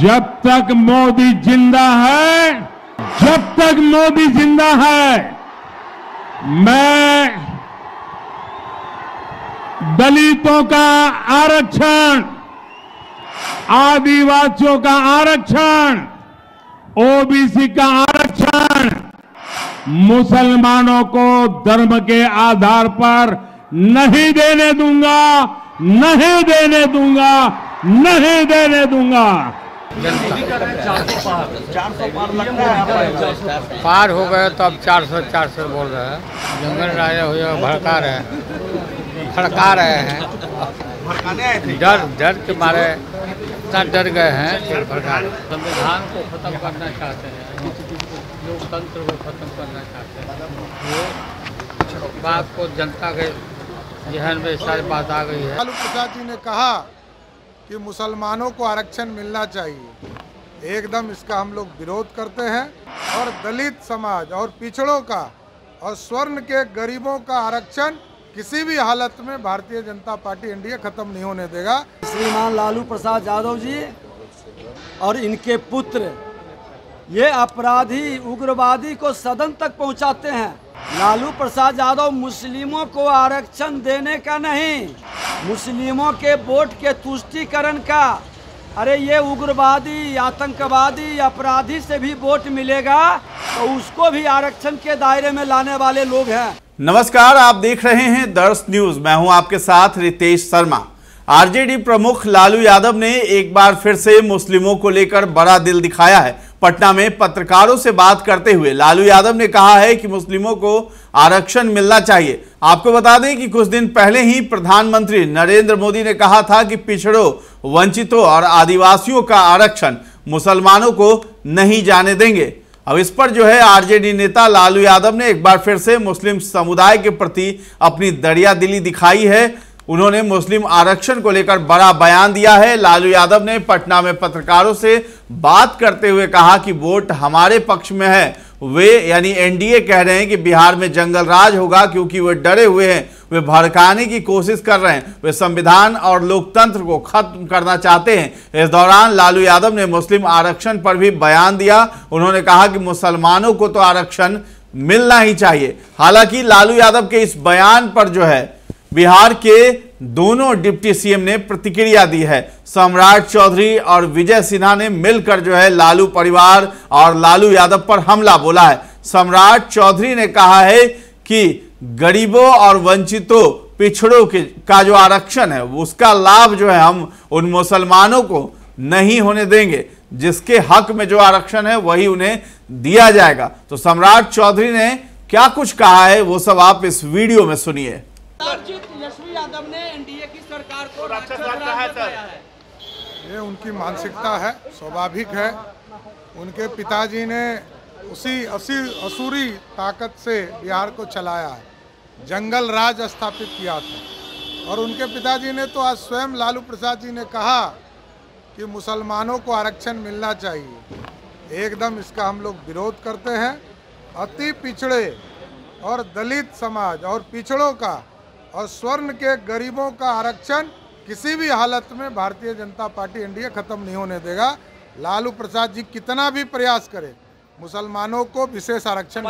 जब तक मोदी ज़िंदा है, जब तक मोदी ज़िंदा है, मैं दलितों का आरक्षण, आदिवासियों का आरक्षण ओबीसी का आरक्षण, मुसलमानों को धर्म के आधार पर नहीं देने दूँगा। नहीं देने दूँगा नहीं देने दूँगा। पार हो गए तो अब चार सौ चार सौ बोल रहे हैं। जंगल राजा हुए भड़का रहे हैं। भड़का रहे हैं। डर डर के मारे इतना डर गए हैं भड़का संविधान को खत्म करना चाहते हैं लोकतंत्र को खत्म करना चाहते हैं। वो बात को जनता के जहन में सारी बात आ गई है। लालू प्रसाद जी ने कहा कि मुसलमानों को आरक्षण मिलना चाहिए। एकदम इसका हम लोग विरोध करते हैं और दलित समाज और पिछड़ों का और स्वर्ण के गरीबों का आरक्षण किसी भी हालत में भारतीय जनता पार्टी एनडीए खत्म नहीं होने देगा। श्रीमान लालू प्रसाद यादव जी और इनके पुत्र ये अपराधी उग्रवादी को सदन तक पहुंचाते हैं। लालू प्रसाद यादव मुस्लिमों को आरक्षण देने का नहीं, मुस्लिमों के वोट के तुष्टिकरण का। अरे ये उग्रवादी, आतंकवादी, अपराधी से भी वोट मिलेगा तो उसको भी आरक्षण के दायरे में लाने वाले लोग हैं। नमस्कार, आप देख रहे हैं दर्श न्यूज़। मैं हूँ आपके साथ रितेश शर्मा। आरजेडी प्रमुख लालू यादव ने एक बार फिर से मुस्लिमों को लेकर बड़ा दिल दिखाया है। पटना में पत्रकारों से बात करते हुए लालू यादव ने कहा है कि मुस्लिमों को आरक्षण मिलना चाहिए। आपको बता दें कि कुछ दिन पहले ही प्रधानमंत्री नरेंद्र मोदी ने कहा था कि पिछड़ों, वंचितों और आदिवासियों का आरक्षण मुसलमानों को नहीं जाने देंगे। अब इस पर जो है आरजेडी नेता लालू यादव ने एक बार फिर से मुस्लिम समुदाय के प्रति अपनी दरिया दिली दिखाई है। उन्होंने मुस्लिम आरक्षण को लेकर बड़ा बयान दिया है। लालू यादव ने पटना में पत्रकारों से बात करते हुए कहा कि वोट हमारे पक्ष में है। वे यानी एनडीए कह रहे हैं कि बिहार में जंगल राज होगा क्योंकि वे डरे हुए हैं। वे भड़काने की कोशिश कर रहे हैं। वे संविधान और लोकतंत्र को खत्म करना चाहते हैं। इस दौरान लालू यादव ने मुस्लिम आरक्षण पर भी बयान दिया। उन्होंने कहा कि मुसलमानों को तो आरक्षण मिलना ही चाहिए। हालाँकि लालू यादव के इस बयान पर जो है बिहार के दोनों डिप्टी सीएम ने प्रतिक्रिया दी है। सम्राट चौधरी और विजय सिन्हा ने मिलकर जो है लालू परिवार और लालू यादव पर हमला बोला है। सम्राट चौधरी ने कहा है कि गरीबों और वंचितों, पिछड़ों के, का जो आरक्षण है, उसका लाभ जो है हम उन मुसलमानों को नहीं होने देंगे। जिसके हक में जो आरक्षण है, वही उन्हें दिया जाएगा। तो सम्राट चौधरी ने क्या कुछ कहा है, वो सब आप इस वीडियो में सुनिए। अर्जित यादव ने एनडीए की सरकार को राक्षस बताया है ये उनकी मानसिकता है स्वाभाविक है। उनके पिताजी ने उसी असी असुरी ताकत से बिहार को चलाया है। जंगल राज स्थापित किया था। और उनके पिताजी ने तो आज स्वयं लालू प्रसाद जी ने कहा कि मुसलमानों को आरक्षण मिलना चाहिए। एकदम इसका हम लोग विरोध करते हैं। अति पिछड़े और दलित समाज और पिछड़ों का और स्वर्ण के गरीबों का आरक्षण किसी भी हालत में भारतीय जनता पार्टी एनडीए खत्म नहीं होने देगा। लालू प्रसाद जी कितना भी प्रयास करें, मुसलमानों को विशेष आरक्षण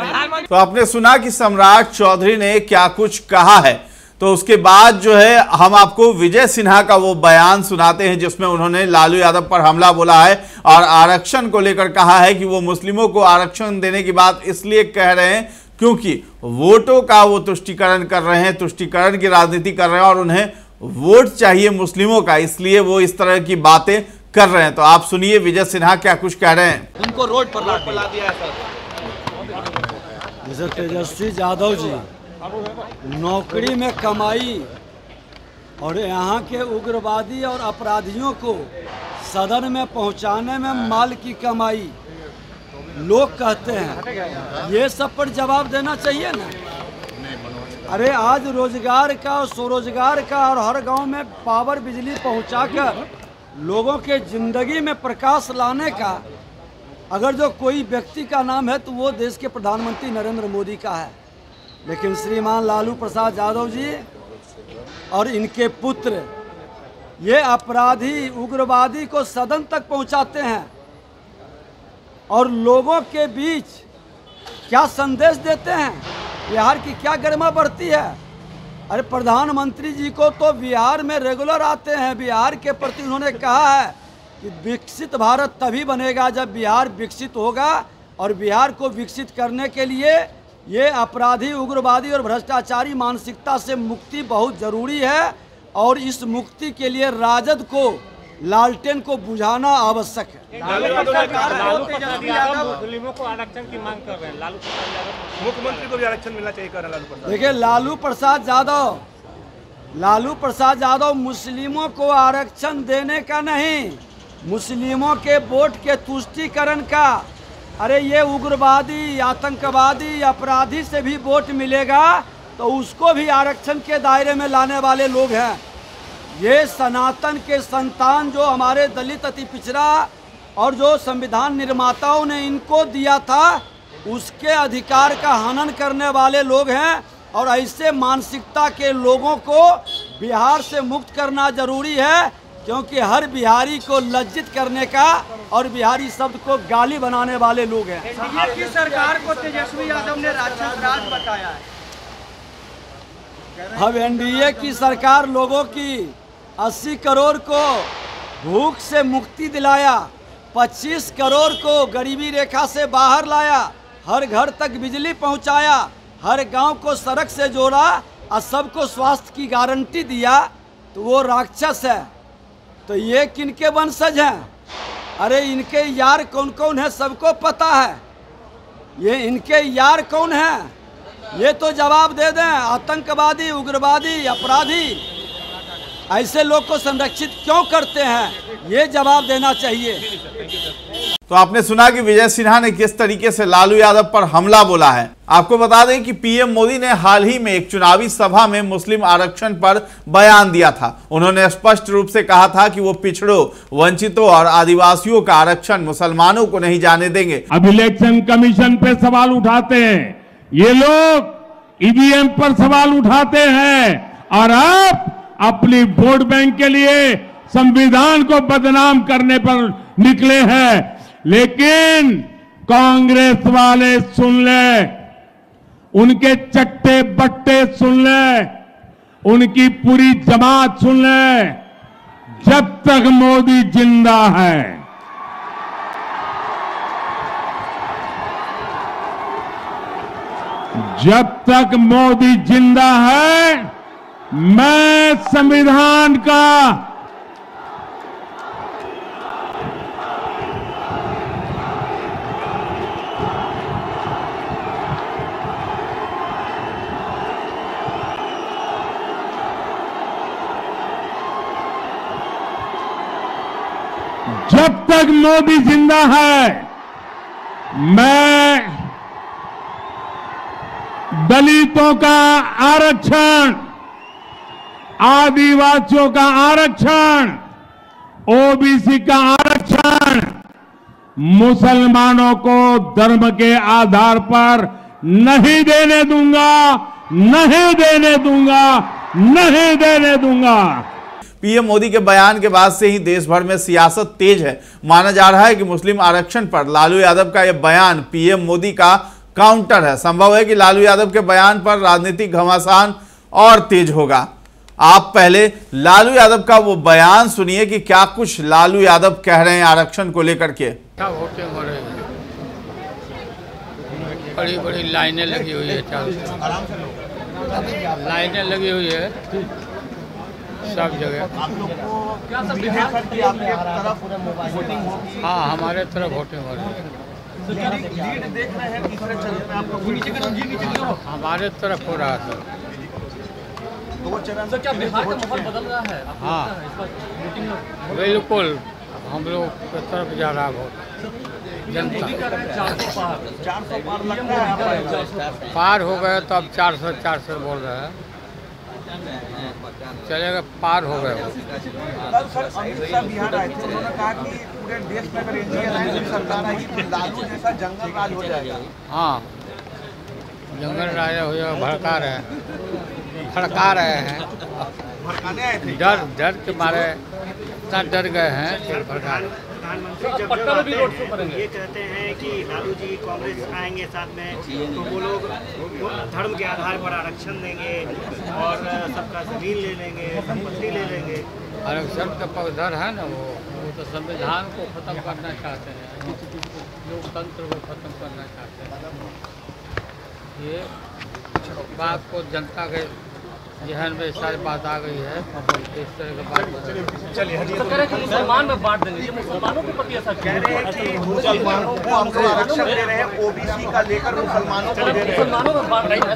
तो आपने सुना कि सम्राट चौधरी ने क्या कुछ कहा है। तो उसके बाद जो है, हम आपको विजय सिन्हा का वो बयान सुनाते हैं, जिसमें उन्होंने लालू यादव पर हमला बोला है और आरक्षण को लेकर कहा है कि वो मुस्लिमों को आरक्षण देने की बात इसलिए कह रहे हैं क्योंकि वोटों का वो तुष्टिकरण कर रहे हैं तुष्टिकरण की राजनीति कर रहे हैं और उन्हें वोट चाहिए मुस्लिमों का इसलिए वो इस तरह की बातें कर रहे हैं। तो आप सुनिए विजय सिन्हा क्या कुछ कह रहे हैं। उनको रोड पर ला दिया। जैसे तेजस्वी यादव जी नौकरी में कमाई और यहाँ के उग्रवादी और अपराधियों को सदन में पहुँचाने में माल की कमाई। लोग कहते हैं, ये सब पर जवाब देना चाहिए ना? अरे, आज रोज़गार का और स्वरोजगार का और हर गाँव में पावर बिजली पहुंचाकर लोगों के ज़िंदगी में प्रकाश लाने का, अगर जो कोई व्यक्ति का नाम है तो वो देश के प्रधानमंत्री नरेंद्र मोदी का है। लेकिन श्रीमान लालू प्रसाद यादव जी और इनके पुत्र, ये अपराधी, उग्रवादी को सदन तक पहुंचाते हैं। और लोगों के बीच क्या संदेश देते हैं? बिहार की क्या गरिमा बढ़ती है? अरे, प्रधानमंत्री जी को तो बिहार में रेगुलर आते हैं। बिहार के प्रति उन्होंने कहा है कि विकसित भारत तभी बनेगा जब बिहार विकसित होगा और बिहार को विकसित करने के लिए ये अपराधी, उग्रवादी और भ्रष्टाचारी मानसिकता से मुक्ति बहुत ज़रूरी है और इस मुक्ति के लिए राजद को, लालटेन को बुझाना आवश्यक है। मुस्लिमों को आरक्षण की मांग कर रहे हैं। लालू प्रसाद यादव मुख्यमंत्री को भी आरक्षण मिलना चाहिए कह रहे हैं लालू प्रसाद। देखिए लालू प्रसाद यादव लालू प्रसाद यादव मुस्लिमों को आरक्षण देने का नहीं मुस्लिमों के वोट के तुष्टिकरण का। अरे ये उग्रवादी आतंकवादी अपराधी से भी वोट मिलेगा तो उसको भी आरक्षण के दायरे में लाने वाले लोग हैं। ये सनातन के संतान जो हमारे दलित अति पिछड़ा और जो संविधान निर्माताओं ने इनको दिया था उसके अधिकार का हनन करने वाले लोग हैं और ऐसे मानसिकता के लोगों को बिहार से मुक्त करना ज़रूरी है क्योंकि हर बिहारी को लज्जित करने का और बिहारी शब्द को गाली बनाने वाले लोग हैं। एनडीए की सरकार को तेजस्वी यादव ने राज बताया है। अब एनडीए की सरकार लोगों की 80 करोड़ को भूख से मुक्ति दिलाया। 25 करोड़ को गरीबी रेखा से बाहर लाया, हर घर तक बिजली पहुँचाया, हर गाँव को सड़क से जोड़ा, और सबको स्वास्थ्य की गारंटी दिया तो वो राक्षस है। तो ये किनके वंशज हैं? अरे इनके यार कौन कौन है, सबको पता है। ये इनके यार कौन हैं? ये तो जवाब दे दें, आतंकवादी, उग्रवादी, अपराधी। ऐसे लोग को संरक्षित क्यों करते हैं? ये जवाब देना चाहिए। तो आपने सुना कि विजय सिन्हा ने किस तरीके से लालू यादव पर हमला बोला है। आपको बता दें कि पीएम मोदी ने हाल ही में एक चुनावी सभा में मुस्लिम आरक्षण पर बयान दिया था। उन्होंने स्पष्ट रूप से कहा था कि वो पिछड़ों वंचितों और आदिवासियों का आरक्षण मुसलमानों को नहीं जाने देंगे। अब इलेक्शन कमीशन पे सवाल उठाते हैं। ये लोग ईवीएम पर सवाल उठाते हैं और अब अपनी वोट बैंक के लिए संविधान को बदनाम करने पर निकले हैं। लेकिन कांग्रेस वाले सुन ले, उनके चट्टे बट्टे सुन ले, उनकी पूरी जमात सुन ले, जब तक मोदी ज़िंदा है। जब तक मोदी ज़िंदा है मैं संविधान का जब तक मोदी ज़िंदा है मैं दलितों का आरक्षण आदिवासियों का आरक्षण ओबीसी का आरक्षण, मुसलमानों को धर्म के आधार पर नहीं देने दूँगा, नहीं देने दूँगा, नहीं देने दूँगा। पीएम मोदी के बयान के बाद से ही देश भर में सियासत तेज है। माना जा रहा है कि मुस्लिम आरक्षण पर लालू यादव का यह बयान पीएम मोदी का काउंटर है। संभव है कि लालू यादव के बयान पर राजनीतिक घमासान और तेज होगा। आप पहले लालू यादव का वो बयान सुनिए कि क्या कुछ लालू यादव कह रहे हैं आरक्षण को लेकर के। बड़ी बड़ी लाइनें लगी हुई है लाइनें लगी हुई है। सब जगह। हाँ हमारे तरफ़ वोटिंग हो रही है हमारे तरफ़ हो रहा था हाँ? बिल्कुल। हम लोग की तरफ़ जा रहा वोट जनता। पार। हो गए तो अब चार सौ चार सौ बोल रहे हैं। चलेगा पार हो गए कल सर अमित शाह बिहार आए थे। उन्होंने कहा कि पूरे देश में अगर एनडीए लाइन की सरकार आएगी तो लालू जैसा जंगल राज हो जाएगा। हाँ। जंगल राजा हो जाएगा भड़का रहे भड़का रहे हैं। भड़काने आए थे? डर डर के मारे इतना डर गए हैं। कि भड़का रहे। प्रधानमंत्री जब जब ये कहते हैं कि लालू जी कांग्रेस आएँगे साथ में तो वो लोग धर्म के आधार पर आरक्षण देंगे और सबका ज़मीन ले लेंगे संपत्ति ले लेंगे। आरक्षण का पगधर है ना वो वो तो संविधान को खत्म करना चाहते हैं। लोकतंत्र को खत्म करना चाहते हैं। ये बात को जनता के जहन में सारी बात आ गई है। इस तरह का बात बता- मुसलमान में बांट देंगे। ये मुसलमानों के प्रति ऐसा कह रहे हैं कि मुसलमानों को हमको आरक्षण दे रहे हैं ओबीसी का लेकर मुसलमानों को मुसलमानों में बांट रहे हैं।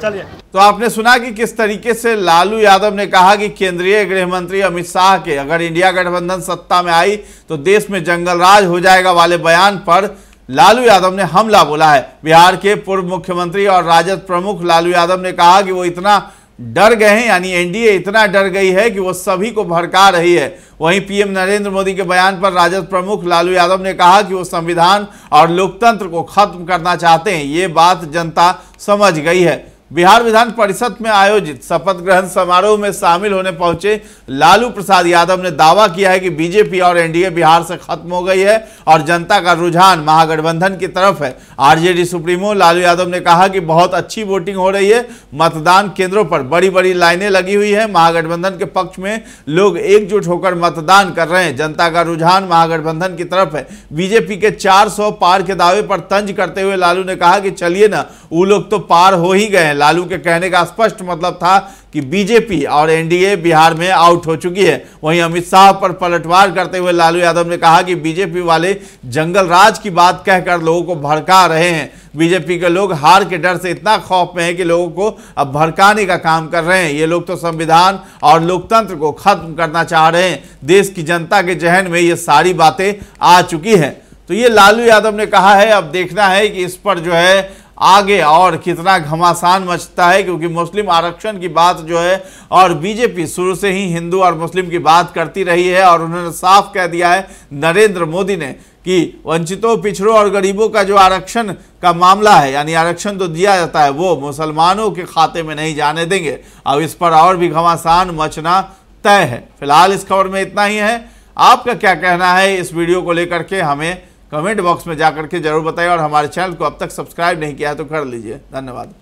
चाहिए तो आपने सुना कि किस तरीके से लालू यादव ने कहा कि केंद्रीय गृह मंत्री अमित शाह के अगर इंडिया गठबंधन सत्ता में आई तो देश में जंगल राज हो जाएगा वाले बयान पर लालू यादव ने हमला बोला है। बिहार के पूर्व मुख्यमंत्री और राजद प्रमुख लालू यादव ने कहा कि वो इतना डर गए हैं, यानी एनडीए इतना डर गई है कि वो सभी को भड़का रही है। वहीं पीएम नरेंद्र मोदी के बयान पर राजद प्रमुख लालू यादव ने कहा कि वो संविधान और लोकतंत्र को खत्म करना चाहते हैं। ये बात जनता समझ गई है। बिहार विधान परिषद में आयोजित शपथ ग्रहण समारोह में शामिल होने पहुँचे लालू प्रसाद यादव ने दावा किया है कि बीजेपी और एनडीए बिहार से खत्म हो गई है और जनता का रुझान महागठबंधन की तरफ़ है। आरजेडी सुप्रीमो, लालू यादव ने कहा कि बहुत अच्छी वोटिंग हो रही है। मतदान केंद्रों पर बड़ी बड़ी लाइनें लगी हुई है। महागठबंधन के पक्ष में लोग एकजुट होकर मतदान कर रहे हैं। जनता का रुझान महागठबंधन की तरफ़ है। बीजेपी के 400 पार के दावे पर तंज करते हुए लालू ने कहा कि चलिए ना, वो लोग तो पार हो ही गए लालू के कहने का स्पष्ट मतलब था कि बीजेपी और एनडीए बिहार में आउट हो चुकी है। वहीं अमित शाह पर पलटवार करते हुए लालू यादव ने कहा कि बीजेपी वाले जंगल राज की बात कहकर लोगों को भड़का रहे हैं। बीजेपी के लोग हार के डर से इतना खौफ में है कि लोगों को अब भड़काने का काम कर रहे हैं। ये लोग तो संविधान और लोकतंत्र को खत्म करना चाह रहे हैं। देश की जनता के जहन में ये सारी बातें आ चुकी हैं। तो ये लालू यादव ने कहा है, अब देखना है कि इस पर जो है आगे और कितना घमासान मचता है, क्योंकि मुस्लिम आरक्षण की बात जो है, और बीजेपी शुरू से ही हिंदू और मुस्लिम की बात करती रही है, और उन्होंने साफ़ कह दिया है नरेंद्र मोदी ने कि वंचितों, पिछड़ों और गरीबों का जो आरक्षण का मामला है, यानी आरक्षण तो दिया जाता है, वो मुसलमानों के खाते में नहीं जाने देंगे। अब इस पर और भी घमासान मचना तय है। फ़िलहाल इस खबर में इतना ही है। आपका क्या कहना है इस वीडियो को लेकर के? हमें कमेंट बॉक्स में जाकर के ज़रूर बताइए और हमारे चैनल को अब तक सब्सक्राइब नहीं किया है तो कर लीजिए। धन्यवाद।